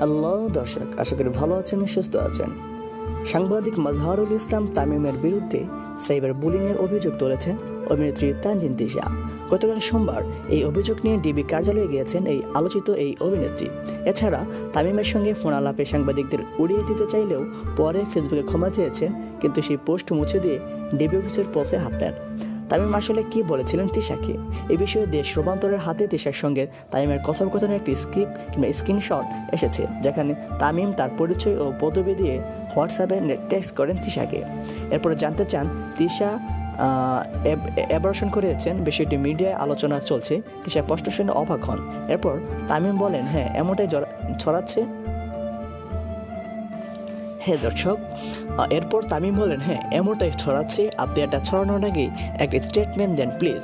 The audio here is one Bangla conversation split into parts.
হ্যালো, দর্শক, আশা করি ভালো আছেন, সুস্থ আছেন। সাংবাদিক মাজহারুল ইসলাম তামিমের বিরুদ্ধে সাইবার বুলিংয়ের অভিযোগ তুলেছেন অভিনেত্রী তানজিন তিশা। গতকাল সোমবার এই অভিযোগ নিয়ে ডিবি কার্যালয়ে গিয়েছেন এই আলোচিত এই অভিনেত্রী। এছাড়া তামিমের সঙ্গে ফোন আলাপে সাংবাদিকদের উড়িয়ে দিতে চাইলেও পরে ফেসবুকে ক্ষমা চেয়েছেন, কিন্তু সেই পোস্ট মুছে দিয়ে ডিবি অফিসের পথে হাত নেন তামিম আসলে কি বলেছিলেন তিশাকে এ বিষয়ে দেশ রূপান্তরের হাতে তিশার সঙ্গে তামিমের কথোপকথনের একটি স্ক্রিপ্ট কিংবা স্ক্রিনশট এসেছে, যেখানে তামিম তার পরিচয় ও পদবি দিয়ে হোয়াটসঅ্যাপে টেক্সট করেন তিশাকে। এরপরে জানতে চান, তিশা অ্যাবর্শন করেছেন, বিষয়টি মিডিয়ায় আলোচনা চলছে, তিশা স্পষ্ট শুনে অবাক হন। এরপর তামিম বলেন হ্যাঁ এমনটাই ছড়াচ্ছে। হ্যাঁ দর্শক এরপর তামিম বলেন হ্যাঁ এমনটাই ছড়াচ্ছে। আপনি এটা ছড়ানোর আগে একটা স্টেটমেন্ট দেন প্লিজ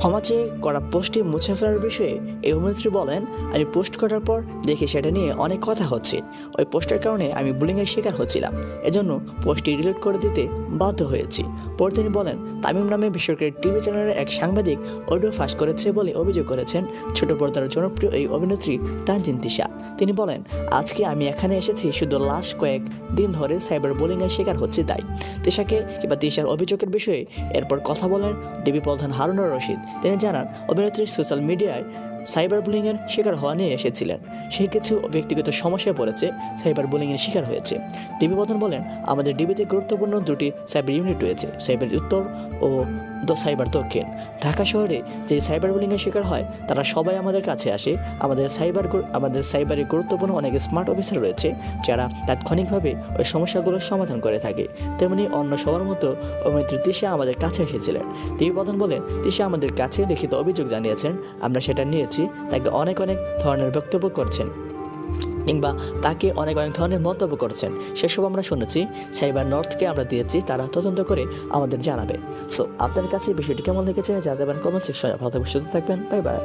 ক্ষমা চেয়ে করা পোস্টটি মুছে ফেলার বিষয়ে এই অভিনেত্রী বলেন, আমি পোস্ট করার পর দেখি সেটা নিয়ে অনেক কথা হচ্ছে। ওই পোস্টের কারণে আমি বুলিংয়ের শিকার হচ্ছিলাম। এজন্য পোস্টটি ডিলিট করে দিতে বাধ্য হয়েছি। পরে তিনি বলেন, তামিম নামে বেসরকারি টিভি চ্যানেলের এক সাংবাদিক অডিও ফাঁস করেছে বলে অভিযোগ করেছেন ছোট পর্দার জনপ্রিয় এই অভিনেত্রী তানজিন তিশা। তিনি বলেন, আজকে আমি এখানে এসেছি শুধু লাস্ট কয়েক দিন ধরে সাইবার বুলিংয়ের শিকার হচ্ছে তাই। তিশাকে কিংবা তিশার অভিযোগের বিষয়ে এরপর কথা বলেন ডিবি প্রধান হারুনুর রশিদ। তিনি জানান অভিনেত্রীর সোশ্যাল মিডিয়ায় সাইবার বুলিংয়ের শিকার হওয়া নিয়ে এসেছিলেন। সে কিছু ব্যক্তিগত সমস্যায় পড়েছে সাইবার বুলিংয়ের শিকার হয়েছে। ডিবি প্রধান বলেন, আমাদের ডিবিতে গুরুত্বপূর্ণ দুটি সাইবার ইউনিট রয়েছে, সাইবার উত্তর ও সাইবার দক্ষিণ। ঢাকা শহরে যে সাইবার বুলিংয়ের শিকার হয়, তারা সবাই আমাদের কাছে আসে। আমাদের সাইবার আমাদের সাইবারের গুরুত্বপূর্ণ অনেক স্মার্ট অফিসার রয়েছে, যারা তাৎক্ষণিকভাবে ওই সমস্যাগুলোর সমাধান করে থাকে। তেমনি অন্য সবার মতো অভিনেত্রী তিশা আমাদের কাছে এসেছিলেন। ডিবি প্রধান বলেন, তিশা আমাদের কাছে লিখিত অভিযোগ জানিয়েছেন, আমরা সেটা নিয়েছি। তাকে অনেক অনেক ধরনের বক্তব্য করছেন, কিংবা তাকে অনেক অনেক ধরনের মন্তব্য করছেন। সেসব আমরা শুনেছি, সাইবার নর্থকে আমরা দিয়েছি, তারা তদন্ত করে আমাদের জানাবে। সো আপনার কাছে বিষয়টি কেমন লেগেছে জানাতে পারেন কমেন্ট সেকশনে ভালো থাকবেন, সুস্থ থাকবেন বাই বাই